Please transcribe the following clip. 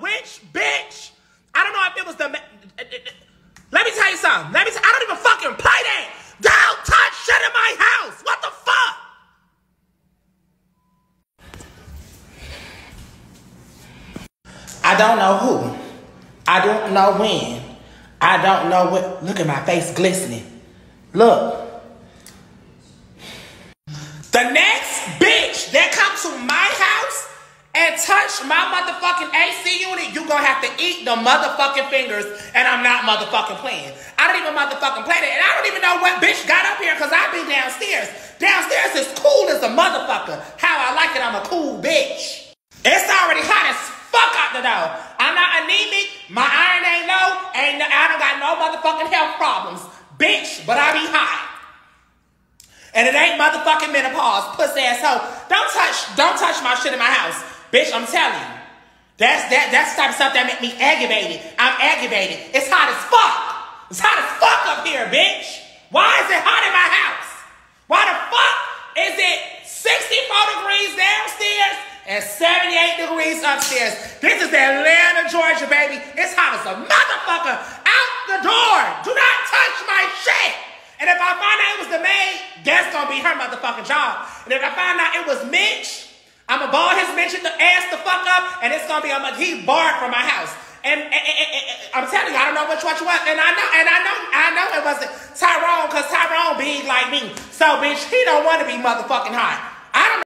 witch, bitch. I don't know if it was the. Let me tell you something. Let me. T- I don't even fucking play that. Don't touch shit in my house. What the fuck? I don't know who. I don't know when. I don't know what. Look at my face glistening. Look. The next bitch that comes to my house and touch my motherfucking AC unit, you gonna have to eat the motherfucking fingers, and I'm not motherfucking playing. I don't even motherfucking play that, and I don't even know what bitch got up here because I be downstairs. Downstairs is cool as a motherfucker. How I like it, I'm a cool bitch. It's already hot as fuck out the door. I'm not anemic, my iron ain't low, no, I don't got no motherfucking health problems, bitch, but I be hot. And it ain't motherfucking menopause, pussy asshole. Don't touch, don't touch my shit in my house. Bitch, I'm telling you. That's that that's the type of stuff that make me aggravated. I'm aggravated. It's hot as fuck. It's hot as fuck up here, bitch. Why is it hot in my house? Why the fuck is it 64 degrees downstairs and 78 degrees upstairs? This is Atlanta, Georgia, baby. It's hot as a motherfucker. Out the door. Do not touch my shit. And if I find out it was the maid, that's gonna be her motherfucking job. And if I find out it was Mitch, I'm gonna ball Mitch the ass the fuck up, and it's gonna be a he barred from my house. And, and, and, and, I'm telling you, I don't know which one you was, and I know, and I know, I know it wasn't Tyrone, cause Tyrone big like me. So bitch, he don't want to be motherfucking hot. I don't.